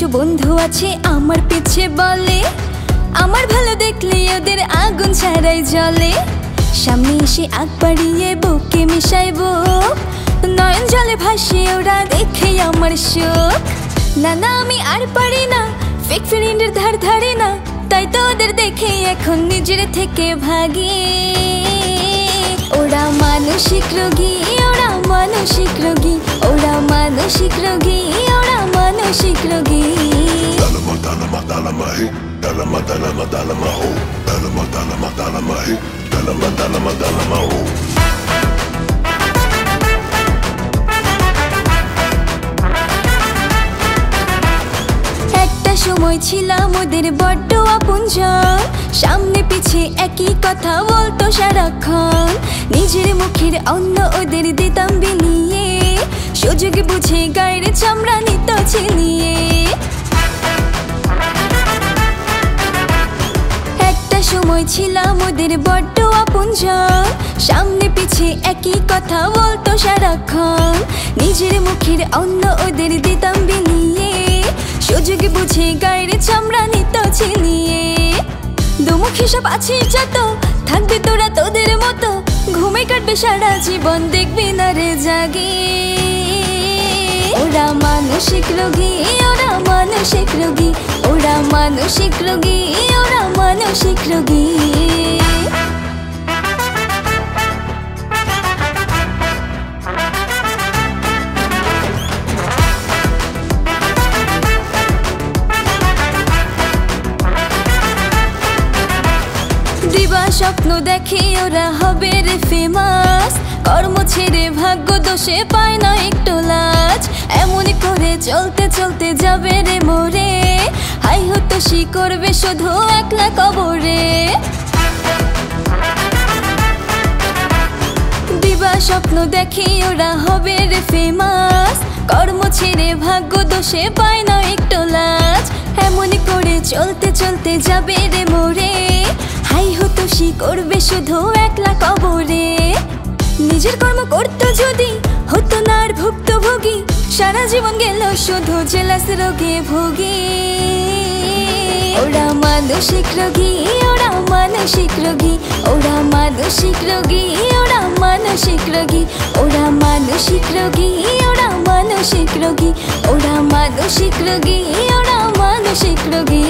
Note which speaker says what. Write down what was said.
Speaker 1: কিছু বন্ধু আছে আমার পিছে বলে। আমার ভালো দেখলে ওদের আগুন ছাড়াই জলে সামনে এসে আগ বাড়িয়ে বুকে মিশাইব। নয়ন জলে ভাসে ওরা দেখে আমার শোক। না না, আমি আর পারি না ফেক ফ্রেন্ডের ধার ধারে না। তাই তো ওদের দেখে এখন নিজের থেকে ভাগি। ওরা মানসিক রোগী, ওরা মানসিক রোগী, ওরা মানসিক রোগী
Speaker 2: শিখলো হো।
Speaker 1: হো। সময় ছিলাম ওদের বড্ড আপনজন। সামনে পিছে একই কথা বলতো সারাক্ষণ। নিজের মুখের অন্য ওদের দিতাম বিলিয়ে। সুযোগ বুঝে গায়ের চামড়া সময় ওদের বড্ড আপনজন। সামনে পিছে একই কথা বলতো সারাক্ষণ। নিজের মুখের অন্য ওদের দিতাম বিলিয়ে। সুযোগ বুঝে গায়ের চামড়া নিত ছিনিয়ে। দুমুখী সব আছে যত থাকবে তোরা তোদের মতো। ঘুমে কাটবে সারা জীবন, দেখবি না রে জাগে। ওরা মানসিক রোগী, ওরা মানসিক রোগী। ওরা মানসিক রোগী, ওরা মানসিক রোগী। স্বপ্ন দেখে ওরা হবে রে ফেমাস কর্ম ছেড়ে ভাগ্য দোষে পায় না একটু লাজ এমন করে চলতে চলতে যাবে রে মোরে। হাই হতো শি করবে শুধু একলা কবরে। দিবা স্বপ্ন দেখে ওরা হবে রে ফেমাস কর্ম ছেড়ে ভাগ্য দোষে পায় না একটু লাজ। এমন করে চলতে চলতে যাবে রে মোরে। হাই হতো সি করবে শুধু একলা কবরে। নিজের কর্ম করতো যদি হতো না আর ভুক্তভোগী সারা জীবন গেল শুধু জেলাস রোগে ভোগে। ওরা মানসিক রোগী, ওরা মানসিক রোগী। ওরা মানসিক রোগী, ওরা মানসিক রোগী। ওরা মানসিক রোগী, ওরা মানসিক রোগী। ওরা মানসিক রোগী, ওরা মানসিক রোগী।